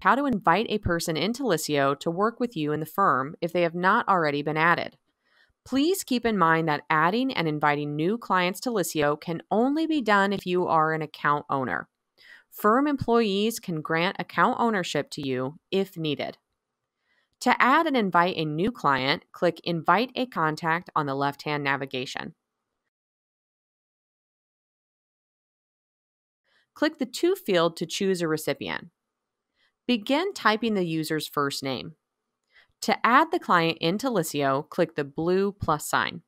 how to invite a person into Liscio to work with you in the firm if they have not already been added. Please keep in mind that adding and inviting new clients to Liscio can only be done if you are an account owner. Firm employees can grant account ownership to you if needed. To add and invite a new client, click Invite a Contact on the left hand navigation. Click the To field to choose a recipient. Begin typing the user's first name. To add the client into Liscio, click the blue plus sign.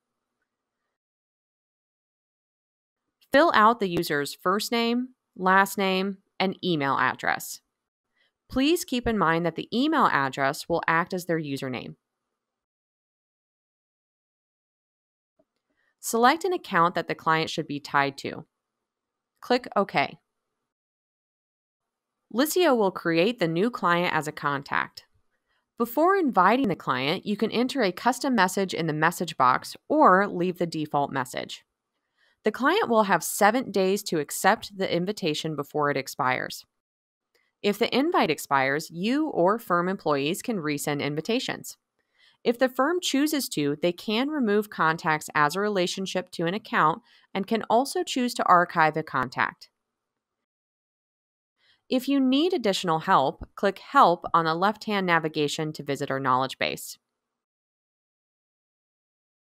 Fill out the user's first name, last name, and email address. Please keep in mind that the email address will act as their username. Select an account that the client should be tied to. Click OK. Liscio will create the new client as a contact. Before inviting the client, you can enter a custom message in the message box or leave the default message. The client will have seven days to accept the invitation before it expires. If the invite expires, you or firm employees can resend invitations. If the firm chooses to, they can remove contacts as a relationship to an account and can also choose to archive a contact. If you need additional help, click Help on the left hand navigation to visit our knowledge base.